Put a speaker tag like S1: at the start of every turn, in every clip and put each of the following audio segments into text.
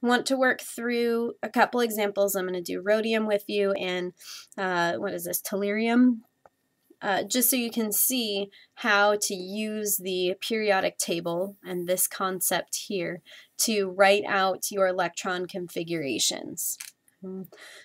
S1: want to work through a couple examples. I'm going to do rhodium with you and uh, what is this, tellurium, uh, just so you can see how to use the periodic table and this concept here to write out your electron configurations.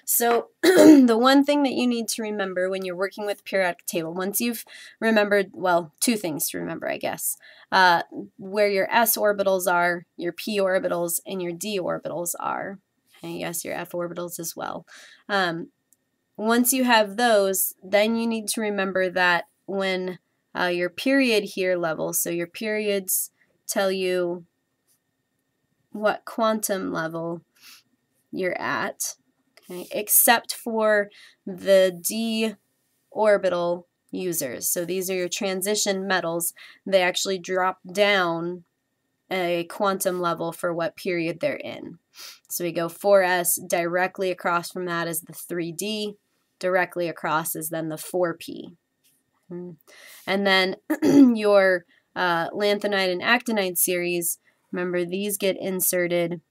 S1: So the one thing that you need to remember when you're working with periodic table, once you've remembered, well, two things to remember, I guess, uh, where your s orbitals are, your p orbitals, and your d orbitals are, and yes, your f orbitals as well. Um, once you have those, then you need to remember that when uh, your period here level, so your periods tell you what quantum level you're at, except for the d orbital users. So these are your transition metals. They actually drop down a quantum level for what period they're in. So we go 4s, directly across from that is the 3d, directly across is then the 4p. Hmm. And then your uh, lanthanide and actinide series, remember these get inserted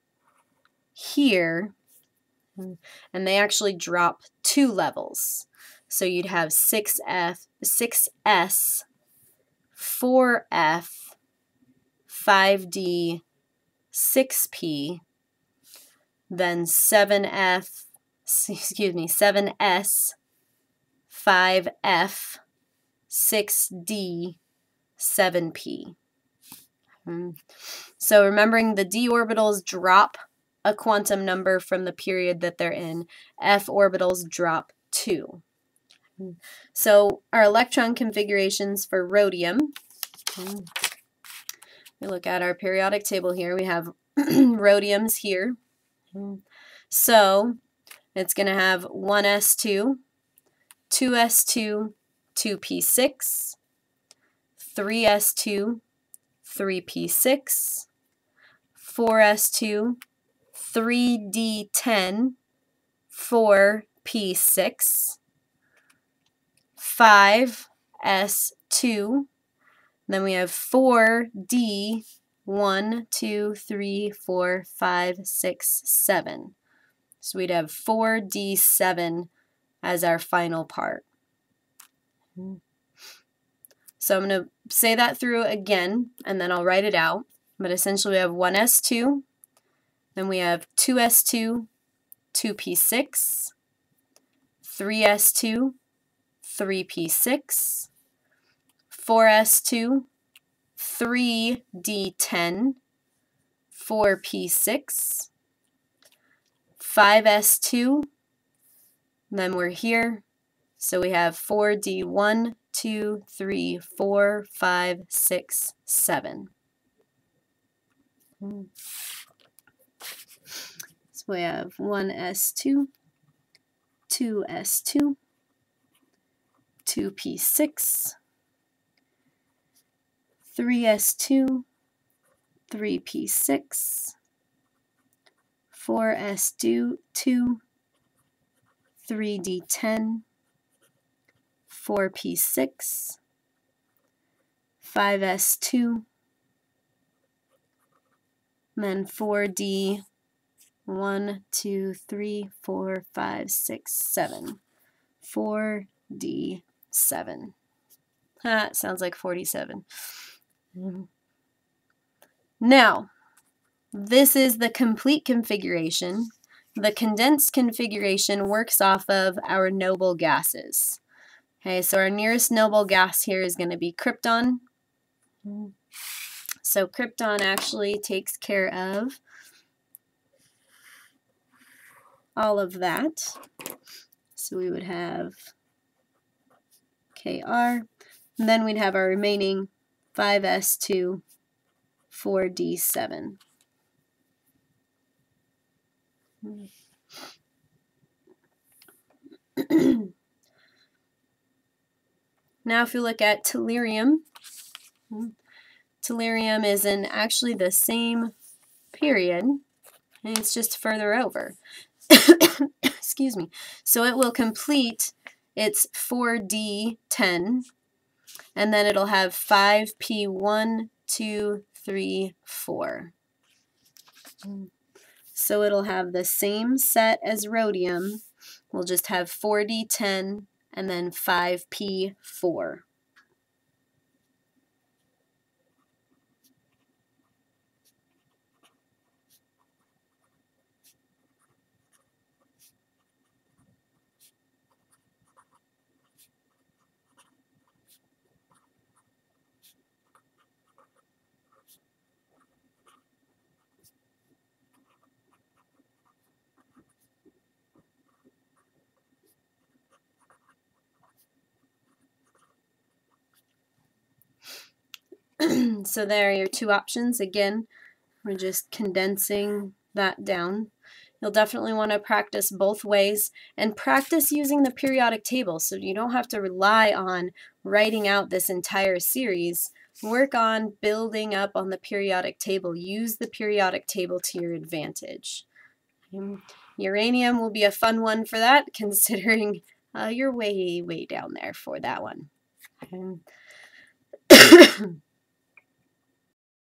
S1: here Mm-hmm. and they actually drop two levels. So you'd have 6F, 6S, 4F, 5D, 6P, then 7F, excuse me, 7S, 5F, 6D, 7P. So remembering the d orbitals drop a quantum number from the period that they're in. F orbitals drop 2. So our electron configurations for rhodium, we look at our periodic table here, we have rhodiums here. So it's going to have 1s2, 2s2, 2p6, 3s2, 3p6, 4s2, 3d10, 4p6, 5s2, then we have 4d, 1, 2, 3, 4, 5, 6, 7. So we'd have 4d7 as our final part. So I'm going to say that through again, and then I'll write it out. But essentially we have 1s2, then we have 2s2, 2p6, 3s2, 3p6, 4s2, 3d10, 4p6, 5s2, then we're here, so we have 4d1, 2, 3, 4, 5, 6, 7. So we have 1s2, 2s2, 2p6, 3s2, 3p6, 4s2, 3d10, 4p6, 5s2, then 4d 1, 2, 3, 4, 5, 6, 7. 4D7. Ha, sounds like 47. Now, this is the complete configuration. The condensed configuration works off of our noble gases. Okay, so our nearest noble gas here is going to be krypton. So krypton actually takes care of all of that. So we would have KR, and then we'd have our remaining 5S2, 4D7. now if you look at tellurium, tellurium is in actually the same period, and it's just further over. excuse me. So it will complete its 4D10, and then it'll have 5P1, 2, 3, 4. So it'll have the same set as rhodium. We'll just have 4d10 and then 5p4. so there are your two options. Again, we're just condensing that down. You'll definitely want to practice both ways and practice using the periodic table so you don't have to rely on writing out this entire series. Work on building up on the periodic table. Use the periodic table to your advantage. Uranium will be a fun one for that considering uh, you're way, way down there for that one.